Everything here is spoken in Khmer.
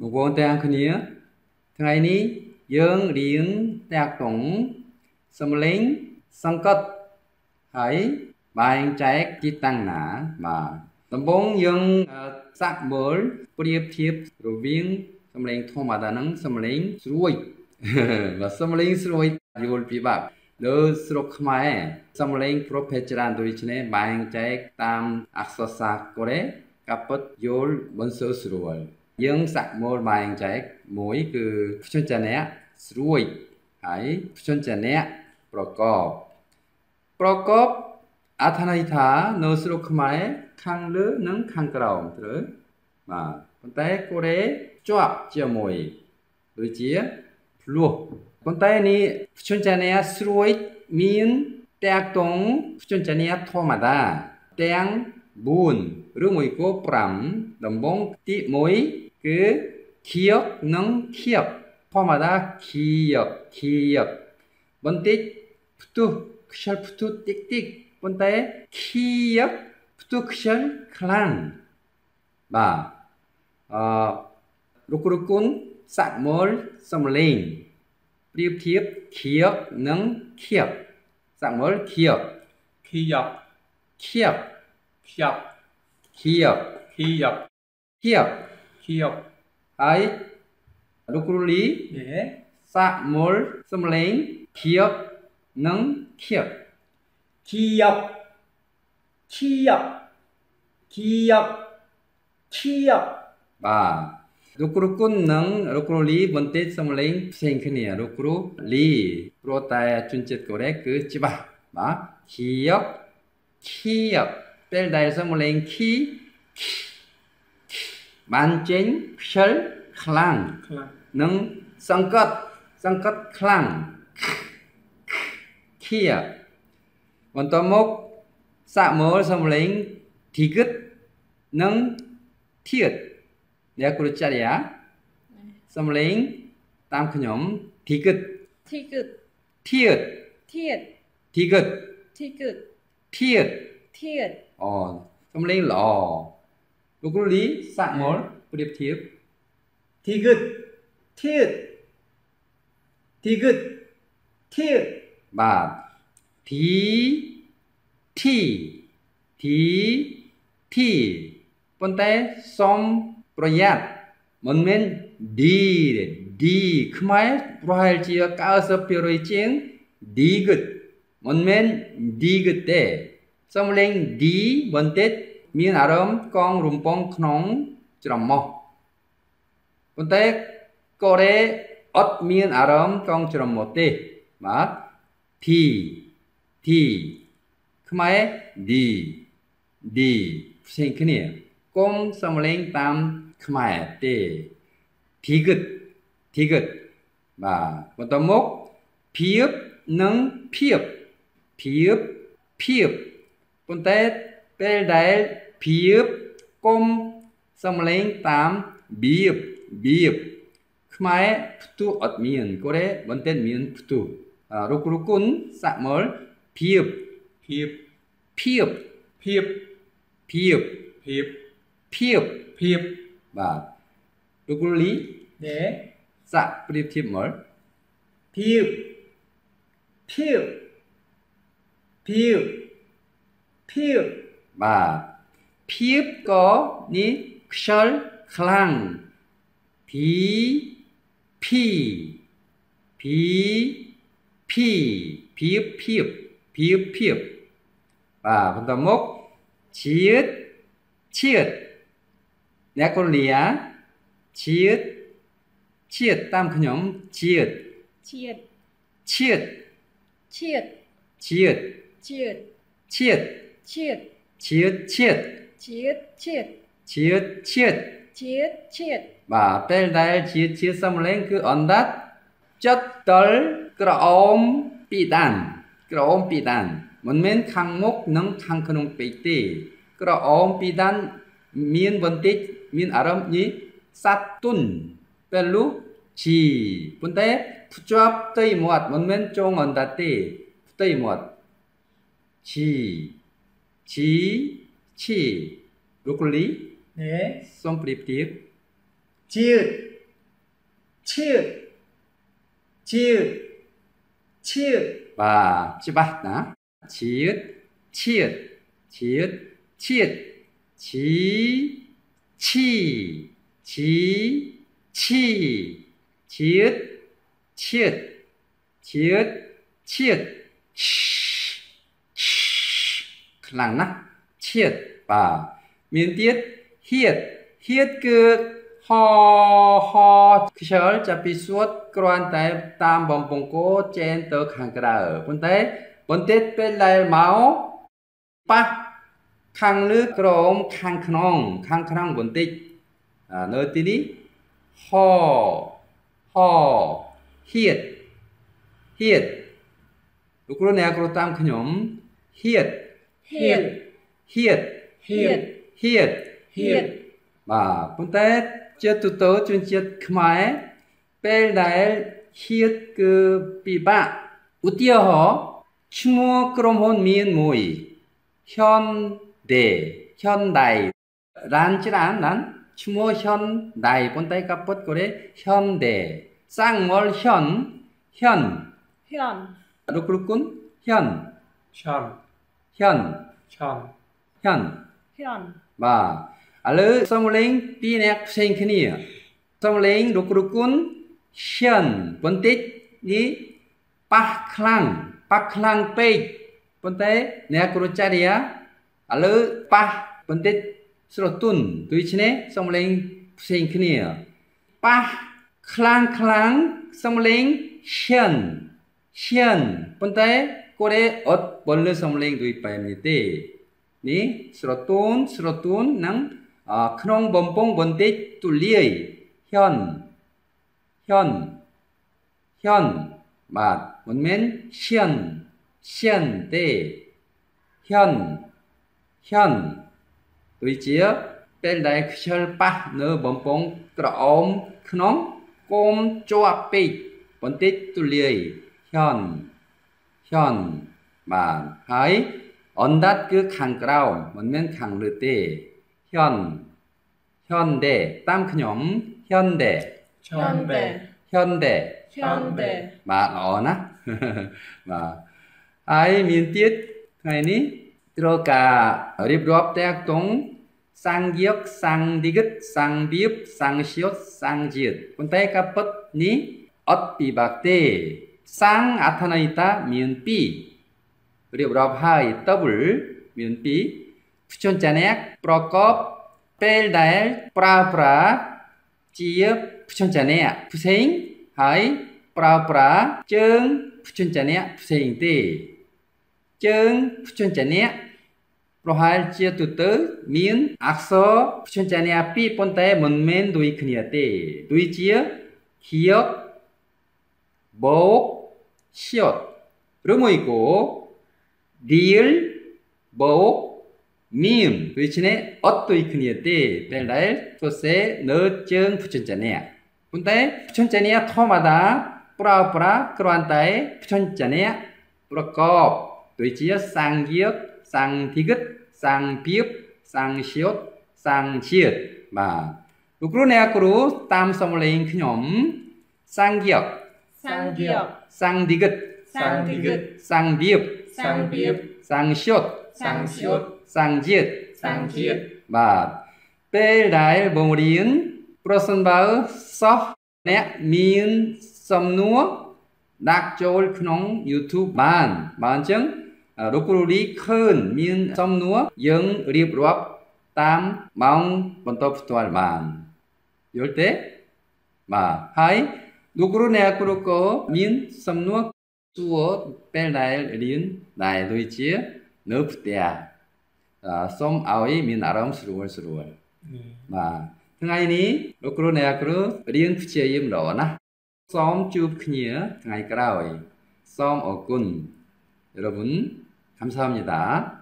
បងប្អូនទាំងគ្នាថ្ងៃនេះយើងរៀនតាក់ទងសំឡេងសង្កត់ហើយបែងចែកទីតាំងណាបាទដំបូងយើងសាក់មើលប្រៀបធៀបរវាងសំឡេងធម្មតានិងសំឡេងស្រួយបាទសំឡេងស្រួយយល់ពិបាកលើស្រុកខ្មែរសំឡេងប្រភេទច្រើនដូចនេះបែងចែកតាមអក្សរសាស្ត្រកូរ៉េកាពិតយល់មិនសូវស្រួល យើងសាក់មើលបែងចែកមួយគឺព្យញ្ជនៈស្រួយហើយព្យញ្ជនៈប្រកបប្រកបអត្ថន័យថានៅស្រុកខ្មែរខាងលើនិងខាងក្រោមត្រូវបាទប៉ុន្តែកូរ៉េជាប់ជាមួយដូចជាភ្លោះប៉ុន្តែនេះព្យញ្ជនៈស្រួយមានតាក់ទងព្យញ្ជនៈធម្មតាទាំង4ឬមួយក៏5ដំបងទី1 គឺខៀកនិងខៀបធម្មតាខៀកខៀបបន្តិចផ្ទុះខ្យល់ផ្ទុះតិចតិចប៉ុន្តែខៀបផ្ទុះខ្យល់ខ្លាំងបាទអឺលោកគ្រូគុណសាក់មលសំលេងប្រៀបធៀបខៀកនិងខៀបសាក់មលខៀកខៀបខៀបខៀបខៀបខៀបខៀប ខៀបហើយលោកគ្រូលីយេសាក់មលសំលេងខៀបនិងខៀបខៀបខៀបខៀបខៀបបាទលោកគ្រូគុណនិងលោកគ្រូលីបន្តិចសំឡេងផ្សេងគ្នាលោកគ្រូលីព្រោះតែជនជាតិកូរ៉េគឺច្បាស់បាទខៀបខៀបពេលដែលសំឡេងខី បានចេញខ្ជិលខ្លាំងខ្លាំងនិងសង្កត់សង្កត់ខ្លាំងខៀបន្តមកសាក់មើលសំឡេងធីគិតនិងធៀតអ្នកគ្រូចារ្យាសំឡេងតាមខ្ញុំធីគិតធីគិតធៀតធៀតធីគិតធីគិតធៀតធៀតអូសំឡេងល្អ លោកគ្រូលីសាក់មើលប្រៀបធៀបធីគិតធៀតធីគិតធៀតបាទធីធីធីធីប៉ុន្តែសូមប្រយ័ត្នមិនមែន D D ខ្មែរប្រហែលជា90%ជាង D good មិនមែន D good ទេសំឡេង D បន្តិច មានអារម្មណ៍កងរំពងក្នុងច្រមុះប៉ុន្តែកូរ៉េអត់មានអារម្មណ៍កងច្រមុះទេបាទ T T ខ្មែរ D D ផ្សេងគ្នាកុំសំឡេងតាមខ្មែរទេធីគិតធីគិតបាទបន្តមកភាពនិងភាពភាពភាពប៉ុន្តែ ពេលដែលភាពកុំសំឡេងតាមបៀបបៀបខ្មែរផ្ទុះអត់មានកូរ៉េបន្តិចមានផ្ទុះរុករុគុណសាក់មើលភាពភាពភាពភាពភាពភាពភាពភាពបាទលោកគ្រូលីណែសាក់ប្រៀបធៀបមើលភាពភាពភាពភាព បាទភាពក៏នេះខ្យល់ខ្លាំងភីភីភីភីភាពភាពភាពភាពបាទបន្តមកជាតិជាតិអ្នកកូលីយ៉ាជាតិជាតិតាមខ្ញុំជាតិជាតិជាតិជាតិជាតិជាតិជាតិ ជាតិជាតិជាតិជាតិជាតិជាតិជាតិជាតិជាតិបាទពេលដែលជាតិជាតិសំឡេងគឺអណ្ដាតចិត្តតលក្រអូមពីដានក្រអូមពីដានមិនមែនខាងមុខនិងខាងក្នុងពេកទេ ក្រអូមពីដានមានបន្តិចមានអារម្មណ៍នេះសត្វទុនពេលលុះជីប៉ុន្តែភ្ជាប់ផ្ទៃមាត់មិនមែនចងអណ្ដាតទេផ្ទៃមាត់ជី 지, 치, 로콜리, 네. 썸프리티브, 지읒, 치읒, 지읒, 치읒. 와, 찌바나. 지읒, 치읒, 지읒, 치읒, 지, 치, 지, 치, 지읒, 치읒, 지읒, 치읒, 치. ខ្លាំងណាស់ឈៀតបាទមានទៀតហៀតហៀតគឺហហខ្យល់ចាប់ពីសួតគ្រាន់តែតាមបំពង់កោចែនទៅខាងក្រៅប៉ុន្តែបន្តិចពេលដែលមកប៉ះខាងលើក្រោមខាងក្នុងខាងក្នុងបន្តិចនៅទីនេះហហហៀតហៀតលោកគ្រូអ្នកគ្រូតាមខ្ញុំហៀត hiệt ហៀត hiệt ហៀត hiệt បាទប៉ុន្តែជាទូទៅជនជាតិខ្មែរពេលដែលហៀតគឺពិបាកឧទាហរណ៍ឈ្មោះក្រុមហ៊ុនមានមួយ Hyundai Hyundai រានច្រើនណាស់ឈ្មោះ Hyundai ប៉ុន្តែ ក៏ពិតក៏ទេ Hyundai សាំងមល Hyun Hyun hiền លោកគ្រូគុណ Hyun chọn Hyun chọn Hyun hiền បាទឥឡូវសូមលេងពីរអ្នកផ្សេងគ្នាសូមលេងលោកគ្រូគុណ Hyun បន្តិចនេះប៉ះខ្លាំងប៉ះខ្លាំងពេកប៉ុន្តែអ្នកគ្រូចារិយាឥឡូវប៉ះបន្តិចស្រទន់ដូច្នេះសូមលេងផ្សេងគ្នាប៉ះខ្លាំងខ្លាំងសូមលេង Hyun Hyun ប៉ុន្តែកូរ៉េអត់ពលលើសំលេងដូចបែបនេះទេ នេះស្រទន់ស្រទន់និងអឺក្នុងបំពង់បន្តិចទូលាយ Hyun Hyun Hyun បាទមិនមែន Hyun Hyun ទេ Hyun Hyun ដូចជាពេលដែលខ្យល់ប៉ះនៅបំពង់ក្រអូមក្នុងកុំជាប់ពេកបន្តិចទូលា យ Hyun Hyun បាទហើយអណ្ដាតគឺខាងក្រោមមិនមែនខាងលើទេ Hyun Hyundai តាមខ្ញុំ Hyundai chọn bè Hyundai hiền បាទល្អណាស់បាទហើយមានទៀតថ្ងៃនេះត្រូវការរៀបរាប់តាក់ទងសាំងយកសាំងឌីគិតសាំងបៀបសាំងឈៀតសាំងជាតិប៉ុន្តែការពិតនេះអត់ពិបាកទេ សាំងអត្ថន័យតាមាន2រៀបរាប់ហើយ double មាន2ភ្ជញ្ជនៈប្រកបពេលដែលប្រើប្រាស់ជាភ្ជញ្ជនៈផ្សេងហើយប្រើប្រាស់ជើងភ្ជញ្ជនៈផ្សេងទេ ជើងភ្ជញ្ជនៈប្រហែលជាទូទៅមានអក្សរភ្ជញ្ជនៈពីរប៉ុន្តែមិនមែនដូចគ្នាទេដូចជាខៀកបោក ឈៀតឬមួយក៏ឌីលបោកមានដូច្នេះអត់ដូចគ្នាទេពេលដែលសរសេរនៅជើងភ្ជញ្ជនៈប៉ុន្តែភ្ជញ្ជនៈធម្មតាប្រើប្រាស់គ្រាន់តែភ្ជញ្ជនៈប្រកបដូចជាសាំងយកសាំងធីគិតសាំងពីបសាំងឈៀតសាំងជាតិបាទលោកគ្រូអ្នកគ្រូតា មសំឡេងខ្ញុំសាំងយក sang diệp សាំងធីគិត sang diệp សាំងពីប sang biệp សាំងឈៀត sang siốt សាំងជាតិ sang chiết បាទពេលដែលបង្រៀនប្រសិនបើសិស្សអ្នកមានសំណួរដាក់ចូលក្នុង YouTube បានបាទអញ្ចឹងលោកគ្រូលីឃើញមានសំណួរយើងរៀបរាប់តាមម៉ោងបន្តផ្ទាល់បានយល់ទេបាទហើយ Lucru neacru ko min samnua suo pel nael rin nae doi chia nöp tea. Som aoi min aram sruol sruol. Mà ngay ní lucru neacru rin chia yim lo na. Som chụp khnia ngay kraoi. Som okun. 여러분 감사합니다.